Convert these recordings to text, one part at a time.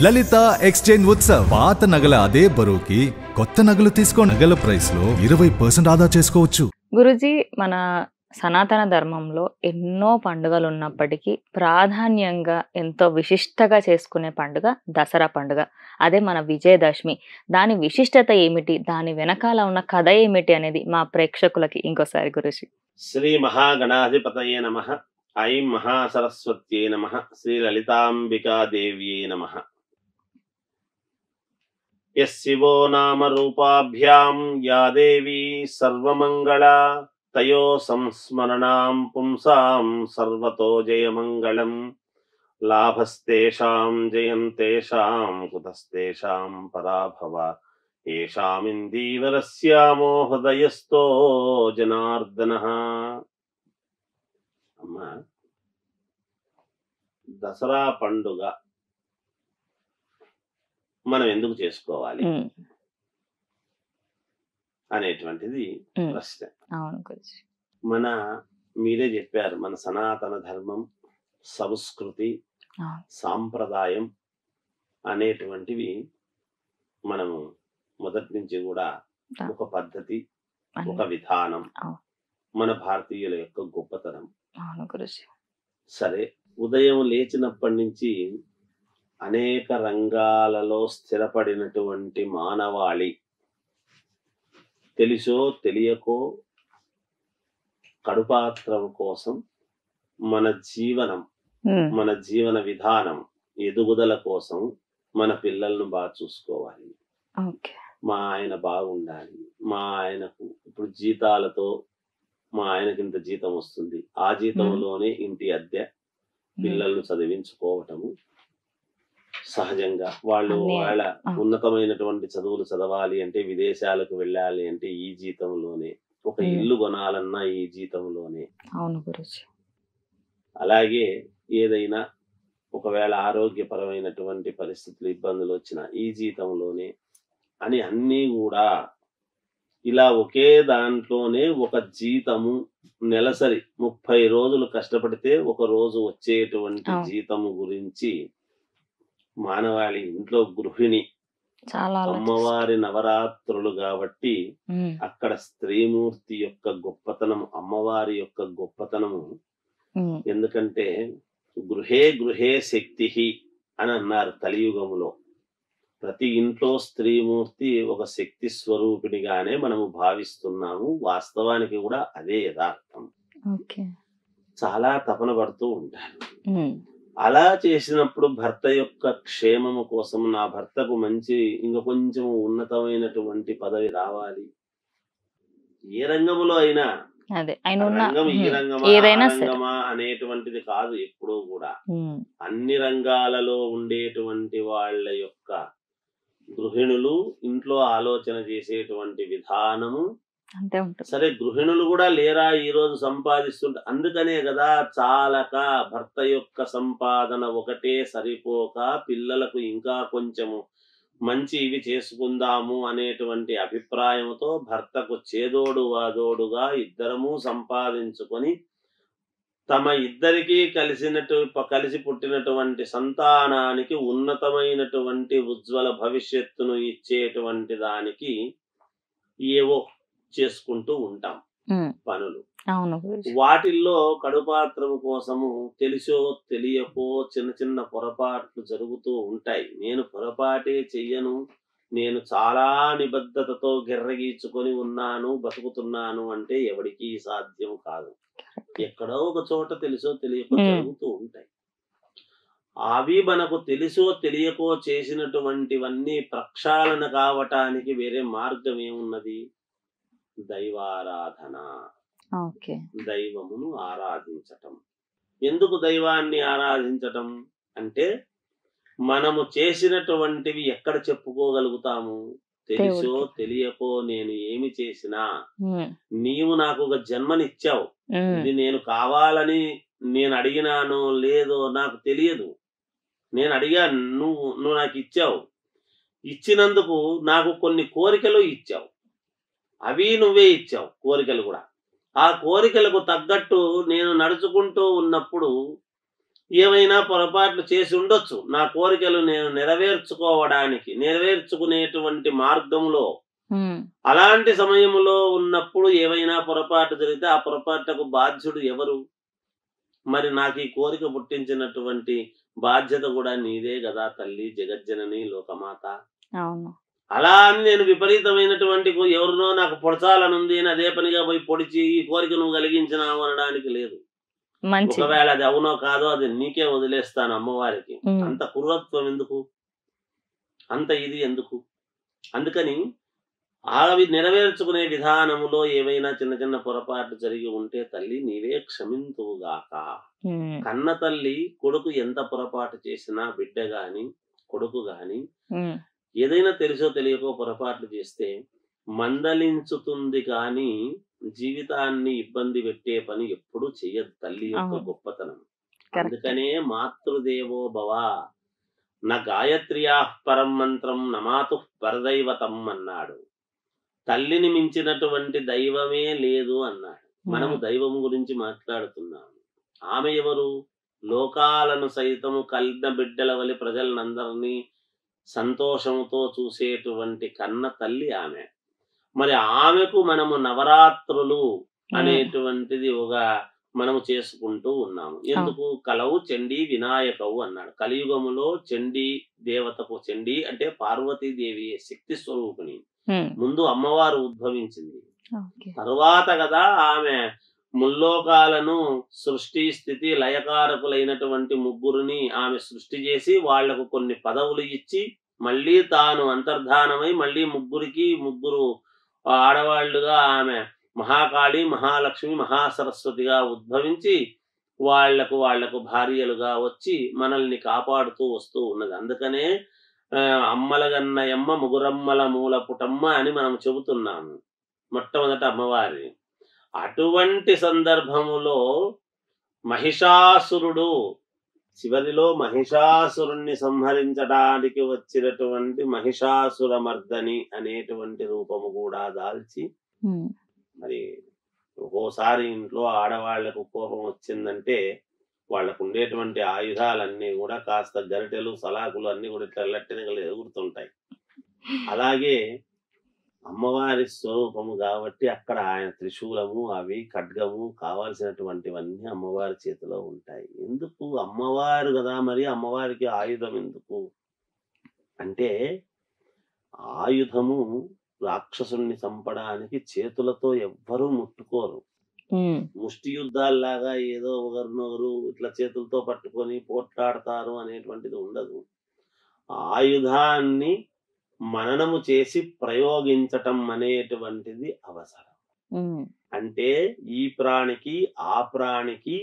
లలిత exchange Utsav. పాత నగల అదే బరువుకి కొత్త నగలు తీసుకో నగల ప్రైస్లో ఇరవై పర్సెంట్ ఆదా చేసుకోవచ్చు. గురుజీ మన సనాతన ధర్మంలో ఎన్నో పండుగలు ఉన్నప్పటికీ ప్రాధాన్యంగా ఎంతో విశిష్టగా చేసుకునే పండుగ దసరా పండుగ. అదే మన విజయదశమి. దాని విశిష్టత ఏమిటి? దాని వెనకాల ఉన్న కథ ఏమిటి అనేది మా ప్రేక్షకులకి ఇంకోసారి గురుజీ. శ్రీ మహాగణాధిపతయే నమ. ఐం మహాసరస్వత్యే నమ. శ్రీ లలితాంబికాదేవ్యే నమ. యశివో నామ రూపాభ్యాం యా దేవీ సర్వమంగళా తయో సంస్మరణాం పుంసాం సర్వతో జయమంగళం లాభస్తేషాం జయం తేషాం కుతస్తేషాం పరాభవ ఏషామిందీవరస్యామో హృదయస్థో జనార్దన అమ్మా దసరా పండుగ మనం ఎందుకు చేసుకోవాలి? అనేటువంటిది ప్రశ్న. మన మీరే చెప్పారు మన సనాతన ధర్మం సంస్కృతి సాంప్రదాయం అనేటువంటివి మనము మొదటి నుంచి కూడా. ఒక పద్ధతి ఒక విధానం. మన భారతీయుల యొక్క గొప్పతనం. సరే ఉదయం లేచినప్పటి నుంచి అనేక రంగాలలో స్థిరపడినటువంటి మానవాళి. తెలుసో తెలియకో కడుపాత్రం కోసం మన జీవనం మన జీవన విధానం ఎదుగుదల కోసం మన పిల్లలను బాగా చూసుకోవాలి. మా ఆయన బాగుండాలి. మా ఆయనకు ఇప్పుడు జీతాలతో మా ఆయనకి ఇంత జీతం వస్తుంది. ఆ జీతంలోనే ఇంటి అద్దె పిల్లలను చదివించుకోవటము సహజంగా వాళ్ళు వాళ్ళ. ఉన్నతమైనటువంటి చదువులు చదవాలి అంటే విదేశాలకు వెళ్ళాలి అంటే ఈ జీతంలోనే ఒక. ఇల్లు కొనాలన్నా ఈ జీతంలోనే అవును గురుజీ అలాగే ఏదైనా ఒకవేళ ఆరోగ్యపరమైనటువంటి పరిస్థితులు ఇబ్బందులు వచ్చినా ఈ జీతంలోనే అని అన్నీ కూడా ఇలా ఒకే దాంట్లోనే ఒక జీతము నెలసరి ముప్పై రోజులు కష్టపడితే ఒక రోజు వచ్చేటువంటి. జీతము గురించి మానవాళి ఇంట్లో గృహిణి. చాలా అమ్మవారి నవరాత్రులు కాబట్టి అక్కడ స్త్రీమూర్తి యొక్క గొప్పతనం అమ్మవారి యొక్క గొప్పతనము ఎందుకంటే గృహే గృహే శక్తి అని అన్నారు కలియుగములో. ప్రతి ఇంట్లో స్త్రీమూర్తి ఒక శక్తి స్వరూపిణిగానే మనము భావిస్తున్నాము. వాస్తవానికి కూడా అదే యథార్థం. చాలా తపన పడుతూ ఉంటారు. అలా చేసినప్పుడు భర్త యొక్క క్షేమము కోసం నా భర్తకు మంచి ఇంకా కొంచెం ఉన్నతమైనటువంటి పదవి రావాలి. ఏ రంగములో అయినా రంగమా అనేటువంటిది కాదు ఎప్పుడూ కూడా. అన్ని రంగాలలో ఉండేటువంటి వాళ్ళ యొక్క గృహిణులు ఇంట్లో ఆలోచన చేసేటువంటి విధానము అంతే ఉంటుంది. సరే గృహిణులు కూడా లేరా ఈ రోజు సంపాదిస్తుంటే? అందుకనే కదా చాలక భర్త యొక్క సంపాదన ఒకటే సరిపోక పిల్లలకు ఇంకా కొంచెము మంచి ఇవి చేసుకుందాము అనేటువంటి అభిప్రాయంతో భర్తకు చేదోడు వాదోడుగా ఇద్దరము సంపాదించుకొని తమ ఇద్దరికీ కలిసినట్టు కలిసి పుట్టినటువంటి సంతానానికి ఉన్నతమైనటువంటి ఉజ్వల భవిష్యత్తును ఇచ్చేటువంటి దానికి ఏవో చేసుకుంటూ ఉంటాం పనులు. వాటిల్లో కడుపాత్రం కోసము తెలిసో తెలియకో చిన్న చిన్న పొరపాట్లు జరుగుతూ ఉంటాయి. నేను పొరపాటే చెయ్యను నేను చాలా నిబద్ధతతో గిర్రగీచుకొని ఉన్నాను బతుకుతున్నాను అంటే ఎవడికి సాధ్యం కాదు. ఎక్కడో ఒక చోట తెలుసో తెలియకో. జరుగుతూ ఉంటాయి. అవి మనకు తెలుసో తెలియకో చేసినటువంటివన్నీ ప్రక్షాళన కావటానికి వేరే మార్గం ఏమున్నది? దైవారాధన. ఓకే. దైవమును ఆరాధించటం. ఎందుకు దైవాన్ని ఆరాధించటం? అంటే మనము చేసినటువంటివి ఎక్కడ చెప్పుకోగలుగుతాము? తెలుసో. తెలియకో నేను ఏమి చేసినా. నీవు నాకు ఒక జన్మనిచ్చావు. ఇది నేను కావాలని నేను అడిగినానో లేదో నాకు తెలియదు. నేను అడిగాను నువ్వు నువ్వు నాకు ఇచ్చావు. ఇచ్చినందుకు నాకు కొన్ని కోరికలు ఇచ్చావు. అవి నువ్వే ఇచ్చావు కోరికలు కూడా. ఆ కోరికలకు తగ్గట్టు నేను నడుచుకుంటూ ఉన్నప్పుడు ఏమైనా పొరపాట్లు చేసి ఉండొచ్చు. నా కోరికలు నేను నెరవేర్చుకోవడానికి నెరవేర్చుకునేటువంటి మార్గంలో అలాంటి సమయంలో ఉన్నప్పుడు ఏమైనా పొరపాటు జరిగితే ఆ పొరపాటుకు బాధ్యుడు ఎవరు? మరి నాకు ఈ కోరిక పుట్టించినటువంటి బాధ్యత కూడా నీదే కదా తల్లి జగజ్జనని లోకమాత. అవును. అలా అని నేను విపరీతమైనటువంటి ఎవరినో నాకు పొడచాలనుంది అని అదే పనిగా పోయి పొడిచి ఈ కోరిక నువ్వు కలిగించినావు అనడానికి లేదు. ఒకవేళ అది అవునో కాదో అది నీకే వదిలేస్తాను అమ్మవారికి. అంత కురత్వం ఎందుకు? అంత ఇది ఎందుకు? అందుకని అవి నెరవేర్చుకునే విధానములో ఏవైనా చిన్న చిన్న పొరపాట్లు జరిగి ఉంటే తల్లి నీవే క్షమింతువుగాక కన్న తల్లి కొడుకు ఎంత పొరపాటు చేసినా బిడ్డ గాని కొడుకు గాని ఏదైనా తెలుసో తెలియకో పొరపాట్లు చేస్తే మందలించుతుంది కానీ జీవితాన్ని ఇబ్బంది పెట్టే పని ఎప్పుడూ చెయ్యదు తల్లి యొక్క. గొప్పతనం. అందుకనే మాతృదేవో భవ నా గాయత్ర్యా పరం మంత్రం నమాతు పరదైవతం అన్నాడు. తల్లిని మించినటువంటి దైవమే లేదు అన్నాడు. మనము దైవం గురించి మాట్లాడుతున్నాము ఆమె ఎవరు? లోకాలను సైతము కల్న బిడ్డల వలి ప్రజలనందరినీ సంతోషంతో చూసేటువంటి కన్న తల్లి ఆమె. మరి ఆమెకు మనము నవరాత్రులు అనేటువంటిది ఒక మనము చేసుకుంటూ ఉన్నాము. ఎందుకు? కలవు చండీ వినాయకవు అన్నాడు. కలియుగములో చండీ దేవతకు చండీ అంటే పార్వతీదేవి శక్తి స్వరూపిణి. ముందు అమ్మవారు ఉద్భవించింది. తరువాత కదా ఆమె ముల్లోకాలను సృష్టి స్థితి లయకారకులైనటువంటి ముగ్గురిని ఆమె సృష్టి చేసి వాళ్ళకు కొన్ని పదవులు ఇచ్చి మళ్ళీ తాను అంతర్ధానమై మళ్ళీ ముగ్గురికి ముగ్గురు ఆడవాళ్ళుగా ఆమె మహాకాళి మహాలక్ష్మి మహాసరస్వతిగా ఉద్భవించి వాళ్ళకు వాళ్ళకు భార్యలుగా వచ్చి మనల్ని కాపాడుతూ వస్తూ ఉన్నది. అందుకనే అమ్మలగన్నయమ్మ ముగురమ్మల మూల పుటమ్మ అని మనం చెబుతున్నాము. మొట్టమొదట అమ్మవారి అటువంటి సందర్భములో మహిషాసురుడు చివరిలో మహిషాసురుణ్ణి సంహరించడానికి వచ్చినటువంటి మహిషాసుర మర్దని అనేటువంటి రూపము కూడా దాల్చి మరి ఒక్కోసారి ఇంట్లో ఆడవాళ్ళకు కోపం వచ్చిందంటే వాళ్ళకు ఉండేటువంటి ఆయుధాలన్నీ కూడా కాస్త గరిటెలు సలాకులు అన్ని కూడా ఇట్లా ఎగురుతుంటాయి. అలాగే అమ్మవారి స్వరూపము కాబట్టి అక్కడ ఆయన త్రిశూలము అవి ఖడ్గము కావాల్సినటువంటివన్నీ అమ్మవారి చేతిలో ఉంటాయి. ఎందుకు? అమ్మవారు కదా మరి అమ్మవారికి ఆయుధం ఎందుకు? అంటే ఆయుధము రాక్షసుణ్ణి చంపడానికి చేతులతో ఎవ్వరూ ముట్టుకోరు. ముష్టి యుద్ధాల్లాగా ఏదో ఒకరినొకరు ఇట్లా చేతులతో పట్టుకొని పోట్లాడతారు అనేటువంటిది ఉండదు. ఆయుధాన్ని మననము చేసి ప్రయోగించటం అనేటువంటిది అవసరం. అంటే ఈ ప్రాణికి ఆ ప్రాణికి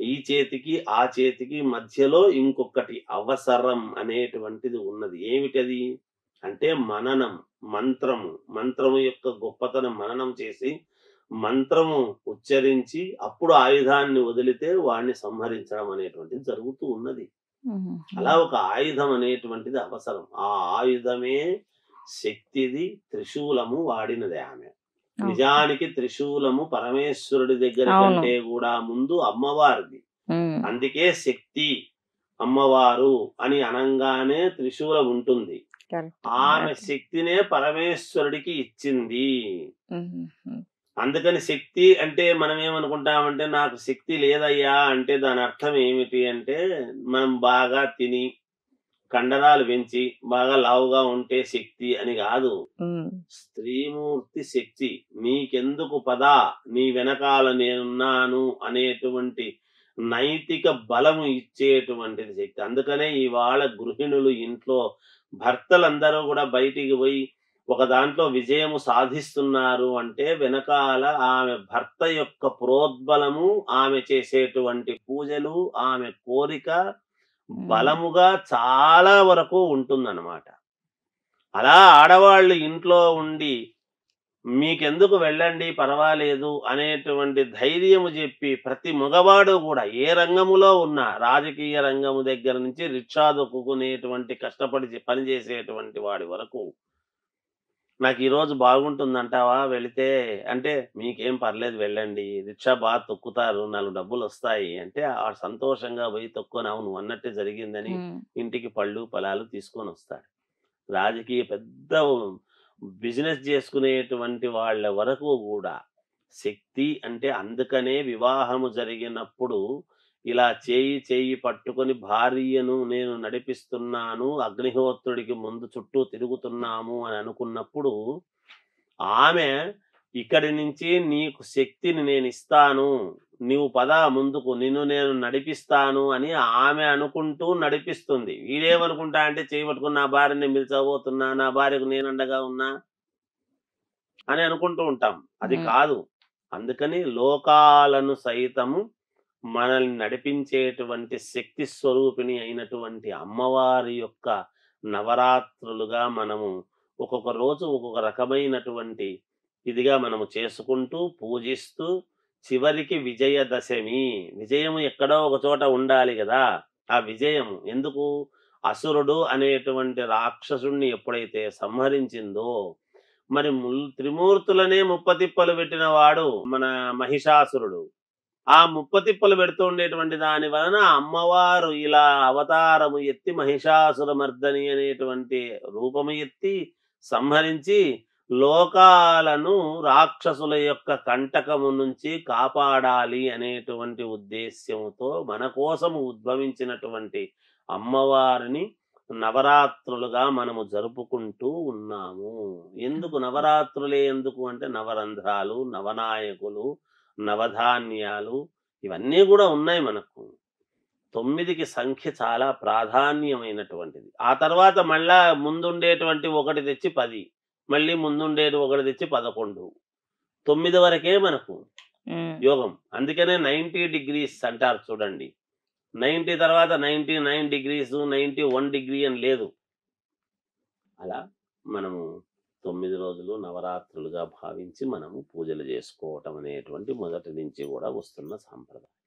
ఈ చేతికి ఆ చేతికి మధ్యలో ఇంకొకటి అవసరం అనేటువంటిది ఉన్నది. ఏమిటది? అంటే మననం మంత్రము. మంత్రము యొక్క గొప్పతనం మననం చేసి మంత్రము ఉచ్చరించి అప్పుడు ఆయుధాన్ని వదిలితే వాడిని సంహరించడం అనేటువంటిది జరుగుతూ ఉన్నది. అలా ఒక ఆయుధం అనేటువంటిది అవసరం. ఆ ఆయుధమే శక్తిది త్రిశూలము వాడినది ఆమె. నిజానికి త్రిశూలము పరమేశ్వరుడి దగ్గర. కంటే కూడా ముందు అమ్మవారిది. అందుకే శక్తి అమ్మవారు అని అనంగానే త్రిశూలం ఉంటుంది. ఆమె శక్తినే పరమేశ్వరుడికి ఇచ్చింది. అందుకని శక్తి అంటే మనం ఏమనుకుంటామంటే నాకు శక్తి లేదయ్యా అంటే దాని అర్థం ఏమిటి అంటే మనం బాగా తిని కండరాలు పెంచి బాగా లావుగా ఉంటే శక్తి అని కాదు. స్త్రీమూర్తి శక్తి నీకెందుకు పదా నీ వెనకాల నేనున్నాను అనేటువంటి నైతిక బలము ఇచ్చేటువంటిది శక్తి. అందుకనే ఇవాళ గృహిణులు ఇంట్లో భర్తలందరూ కూడా బయటికి పోయి ఒక దాంట్లో విజయము సాధిస్తున్నారు అంటే వెనకాల ఆమె భర్త యొక్క ప్రోద్బలము ఆమె చేసేటువంటి పూజలు ఆమె కోరిక బలముగా చాలా వరకు ఉంటుందన్నమాట. అలా ఆడవాళ్ళు ఇంట్లో ఉండి మీకెందుకు వెళ్ళండి పర్వాలేదు అనేటువంటి ధైర్యము చెప్పి ప్రతి మగవాడు కూడా ఏ రంగములో ఉన్నా రాజకీయ రంగము దగ్గర నుంచి రిక్షా దొక్కుకునేటువంటి కష్టపడి పనిచేసేటువంటి వాడి వరకు నాకు ఈ రోజు బాగుంటుందంటావా? వెళితే అంటే మీకేం పర్లేదు వెళ్ళండి. రిక్షా బాగా తొక్కుతారు. నాలుగు డబ్బులు వస్తాయి అంటే ఆ సంతోషంగా పోయి తొక్కుని అవును అన్నట్టే జరిగిందని ఇంటికి పళ్ళు పొలాలు తీసుకొని వస్తాడు రాజకీయ పెద్ద బిజినెస్ చేసుకునేటువంటి వాళ్ళ వరకు కూడా శక్తి అంటే అందుకనే వివాహము జరిగినప్పుడు ఇలా చేయి చేయి పట్టుకొని భార్యను నేను నడిపిస్తున్నాను అగ్నిహోత్రుడికి ముందు చుట్టూ తిరుగుతున్నాము అని అనుకున్నప్పుడు ఆమె ఇక్కడి నుంచి నీకు శక్తిని నేను ఇస్తాను నీవు పద ముందుకు నిన్ను నేను నడిపిస్తాను అని ఆమె అనుకుంటూ నడిపిస్తుంది. వీడేమనుకుంటా అంటే చేయబట్టుకుని నా భార్యని పిలిచబోతున్నా నా భార్యకు నేను అండగా ఉన్నా అని అనుకుంటూ ఉంటాం. అది. కాదు. అందుకని లోకాలను సైతము మనల్ని నడిపించేటువంటి శక్తి స్వరూపిణి అయినటువంటి అమ్మవారి యొక్క నవరాత్రులుగా మనము ఒక్కొక్క రోజు ఒక్కొక్క రకమైనటువంటి ఇదిగా మనము చేసుకుంటూ పూజిస్తూ చివరికి విజయదశమి విజయం ఎక్కడో ఒక చోట ఉండాలి కదా! ఆ విజయం ఎందుకు? అసురుడు అనేటువంటి రాక్షసుణ్ణి ఎప్పుడైతే సంహరించిందో మరి ముల్ త్రిమూర్తులనే ముప్పతిప్పలు పెట్టిన వాడు మన మహిషాసురుడు. ఆ ముప్పతిప్పలు పెడుతూ ఉండేటువంటి దాని వలన అమ్మవారు ఇలా అవతారము ఎత్తి మహిషాసుర మర్దని అనేటువంటి రూపము ఎత్తి సంహరించి లోకాలను రాక్షసుల యొక్క కంటకము నుంచి కాపాడాలి అనేటువంటి ఉద్దేశ్యముతో మన ఉద్భవించినటువంటి అమ్మవారిని నవరాత్రులుగా మనము జరుపుకుంటూ ఉన్నాము. ఎందుకు నవరాత్రులే ఎందుకు అంటే నవరంధ్రాలు నవనాయకులు నవధాన్యాలు ఇవన్నీ కూడా ఉన్నాయి మనకు. తొమ్మిదికి సంఖ్య చాలా ప్రాధాన్యమైనటువంటిది. ఆ తర్వాత మళ్ళా ముందుండేటువంటి ఒకటి తెచ్చి పది. మళ్ళీ ముందుండేది ఒకటి తెచ్చి పదకొండు. తొమ్మిది వరకే మనకు యోగం. అందుకనే నైంటీ డిగ్రీస్ అంటారు చూడండి. నైంటీ తర్వాత ninety nine degrees ninety one degree అని లేదు. అలా మనము తొమ్మిది రోజులు నవరాత్రులుగా భావించి మనము పూజలు చేసుకోవటం అనేటువంటి మొదటి నుంచి కూడా వస్తున్న సాంప్రదాయం.